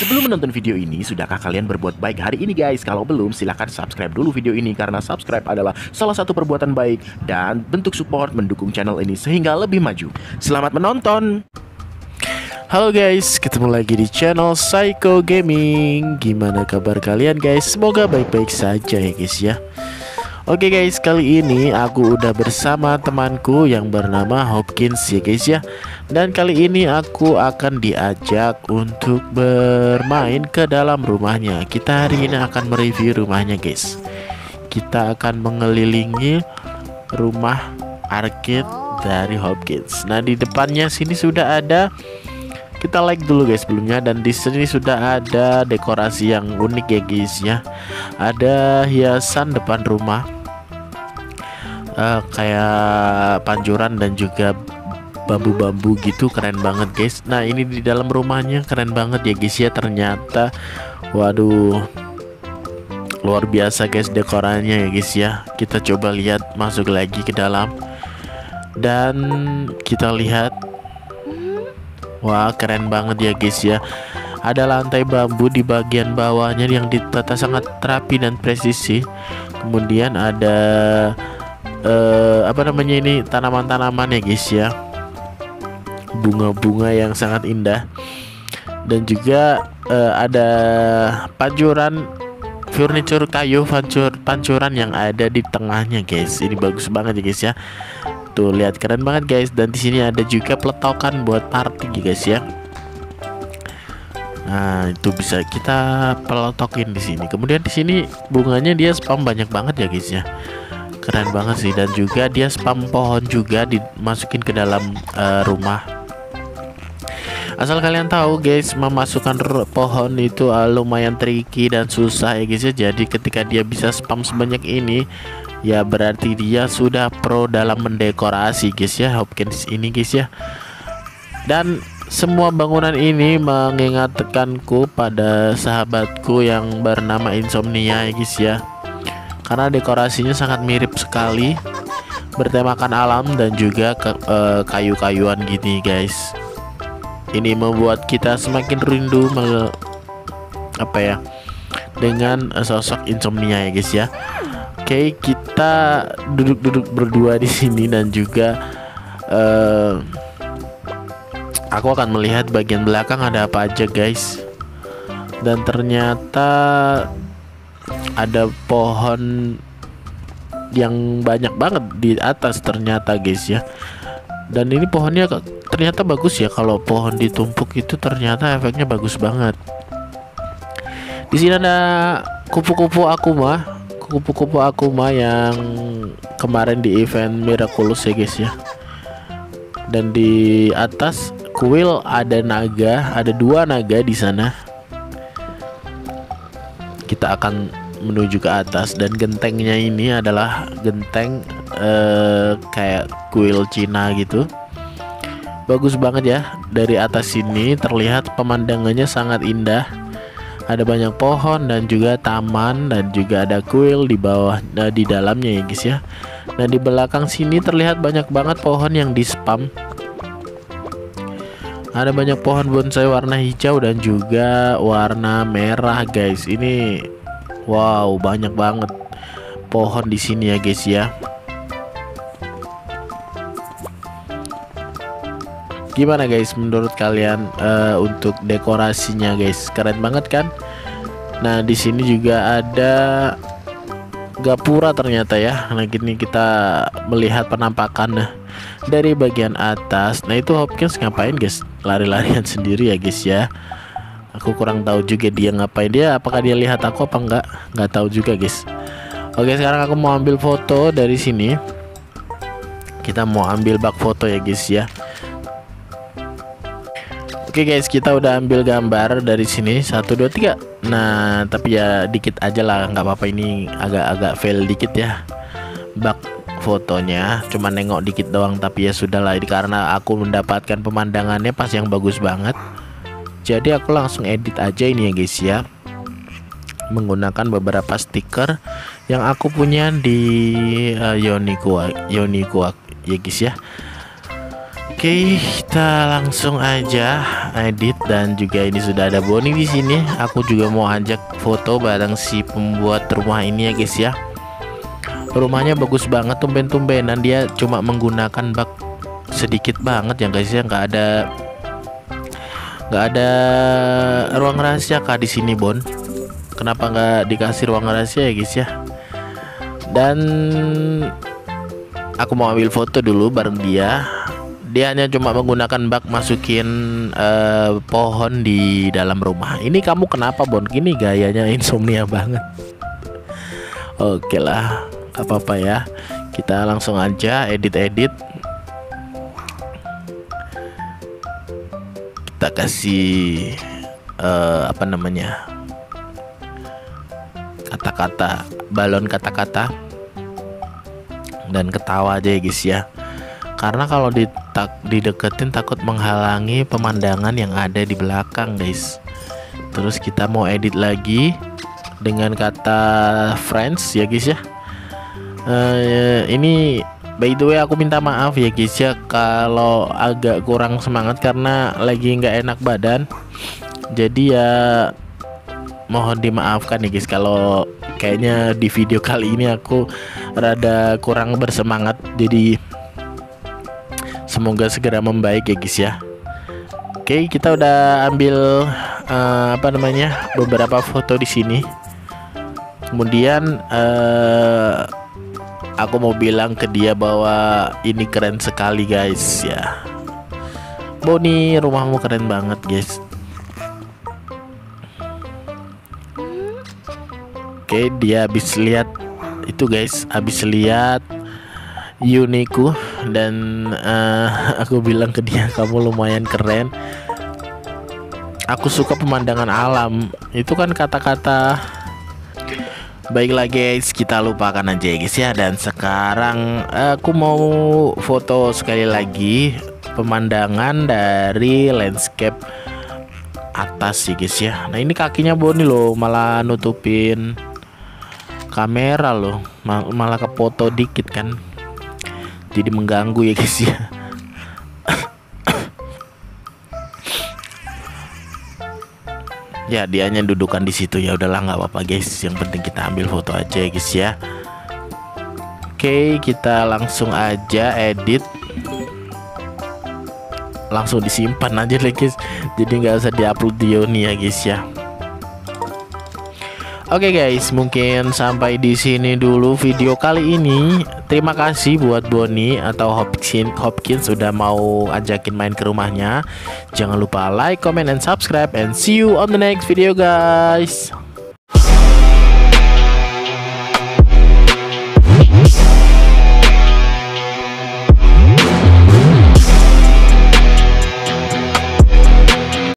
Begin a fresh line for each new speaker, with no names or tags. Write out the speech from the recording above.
Sebelum menonton video ini, sudahkah kalian berbuat baik hari ini guys? Kalau belum, silahkan subscribe dulu video ini karena subscribe adalah salah satu perbuatan baik dan bentuk support mendukung channel ini sehingga lebih maju. Selamat menonton! Halo guys, ketemu lagi di channel Psycho Gaming Gimana kabar kalian guys? Semoga baik-baik saja ya guys ya Oke guys, kali ini aku udah bersama temanku yang bernama Hopkins ya guys ya. Dan kali ini aku akan diajak untuk bermain ke dalam rumahnya. Kita hari ini akan mereview rumahnya guys. Kita akan mengelilingi rumah arcade dari Hopkins. Nah di depannya sini sudah ada kita like dulu guys sebelumnya. Dan di sini sudah ada dekorasi yang unik ya guys ya. Ada hiasan depan rumah uh, kayak panjuran dan juga bambu-bambu gitu keren banget guys. Nah ini di dalam rumahnya keren banget ya guys ya. Ternyata waduh luar biasa guys dekoranya ya guys ya. Kita coba lihat masuk lagi ke dalam. Dan kita lihat. Wah keren banget ya guys ya. Ada lantai bambu di bagian bawahnya yang ditata sangat rapi dan presisi. Kemudian ada uh, Apa namanya ini tanaman-tanaman ya guys ya Bunga-bunga yang sangat indah Dan juga uh, ada pancuran furniture kayu pancur pancuran yang ada di tengahnya guys ini bagus banget ya guys ya Tuh lihat keren banget guys dan di sini ada juga peletokan buat party guys ya. Nah, itu bisa kita pelotokin di sini. Kemudian di sini bunganya dia spam banyak banget ya guys ya. Keren banget sih dan juga dia spam pohon juga dimasukin ke dalam uh, rumah. Asal kalian tahu guys, memasukkan pohon itu uh, lumayan tricky dan susah ya guys ya. Jadi ketika dia bisa spam sebanyak ini, ya berarti dia sudah pro dalam mendekorasi guys ya Hopkins ini guys ya dan semua bangunan ini mengingatkanku pada sahabatku yang bernama Insomnia ya guys ya karena dekorasinya sangat mirip sekali bertemakan alam dan juga ke, uh, kayu-kayuan gini guys ini membuat kita semakin rindu apa ya dengan sosok insomnia ya guys ya Oke, kita duduk-duduk berdua di sini dan juga uh, aku akan melihat bagian belakang ada apa aja, guys. Dan ternyata ada pohon yang banyak banget di atas ternyata, guys ya. Dan ini pohonnya ternyata bagus ya. Kalau pohon ditumpuk itu ternyata efeknya bagus banget. Di sini ada kupu-kupu aku mah kupu-kupu Akuma yang kemarin di event Miraculous ya guys ya. Dan di atas kuil ada naga. Ada dua naga di sana. Kita akan menuju ke atas. Dan gentengnya ini adalah genteng eh, kayak kuil Cina gitu. Bagus banget ya dari atas sini terlihat pemandangannya sangat indah. Ada banyak pohon dan juga taman dan juga ada kuil di bawah nah, di dalamnya ya guys ya. Nah di belakang sini terlihat banyak banget pohon yang di spam ada banyak pohon bonsai warna hijau dan juga warna merah guys. Ini wow banyak banget pohon di sini ya guys ya Gimana guys menurut kalian uh, untuk dekorasinya guys? Keren banget kan? Nah, di sini juga ada gapura ternyata ya. Nah, gini kita melihat penampakan nah, dari bagian atas. Nah, itu Hopkins ngapain guys? Lari-larian sendiri ya guys ya. Aku kurang tahu juga dia ngapain dia. Apakah dia lihat aku apa enggak? Nggak tahu juga guys. Oke, sekarang aku mau ambil foto dari sini. Kita mau ambil bak foto ya guys ya. Oke guys, kita udah ambil gambar dari sini satu dua tiga. Nah, tapi ya dikit aja lah, nggak apa-apa ini agak-agak fail dikit ya. Bak fotonya cuma nengok dikit doang tapi ya sudah lah karena aku mendapatkan pemandangannya pas yang bagus banget. Jadi aku langsung edit aja ini ya guys ya. Menggunakan beberapa stiker yang aku punya di uh, Yoniqua, Yoniqua ya guys ya Oke, kita langsung aja edit dan juga ini sudah ada Boni di sini. Aku juga mau ajak foto bareng si pembuat rumah ini ya guys ya. Rumahnya bagus banget tumben-tumbenan dia cuma menggunakan bak sedikit banget ya guys ya, nggak ada nggak ada ruang rahasia kah di sini Bon? Kenapa nggak dikasih ruang rahasia ya guys ya? Dan aku mau ambil foto dulu bareng dia dia hanya cuma menggunakan bak masukin uh, pohon di dalam rumah. Ini kamu kenapa Bon? Gini gayanya insomnia banget. Oke lah, apa-apa ya. Kita langsung aja edit-edit. Kita kasih uh, apa namanya? Kata-kata balon kata-kata dan ketawa aja ya guys ya karena kalau ditak dideketin takut menghalangi pemandangan yang ada di belakang guys terus kita mau edit lagi dengan kata friends ya guys ya uh, ini by the way aku minta maaf ya guys ya kalau agak kurang semangat karena lagi nggak enak badan. Jadi ya mohon dimaafkan ya guys kalau kayaknya di video kali ini aku rada kurang bersemangat. Jadi semoga segera membaik ya guys ya. Oke kita udah ambil uh, apa namanya beberapa foto di sini. Kemudian uh, aku mau bilang ke dia bahwa ini keren sekali guys ya. Boni rumahmu keren banget guys. Oke dia habis lihat itu guys. Habis lihat Uniku dan uh, aku bilang ke dia kamu lumayan keren. Aku suka pemandangan alam. Itu kan kata-kata Baiklah guys, kita lupakan aja ya guys ya. Dan sekarang aku mau foto sekali lagi Pemandangan dari landscape atas sih guys ya. Nah ini kakinya Boni loh Malah nutupin kamera loh. Malah ke foto dikit kan. Jadi mengganggu ya guys ya ya dianya dudukan di situ. Ya udahlah nggak apa-apa guys. Yang penting kita ambil foto aja ya guys ya. Oke kita langsung aja edit. Langsung disimpan aja deh guys. Jadi nggak usah diupload di Yoni ya guys ya. Oke okay guys, mungkin sampai di sini dulu video kali ini. Terima kasih buat Boni atau Hopkins Hopkins sudah mau ajakin main ke rumahnya. Jangan lupa like, comment, and subscribe and see you on the next video guys.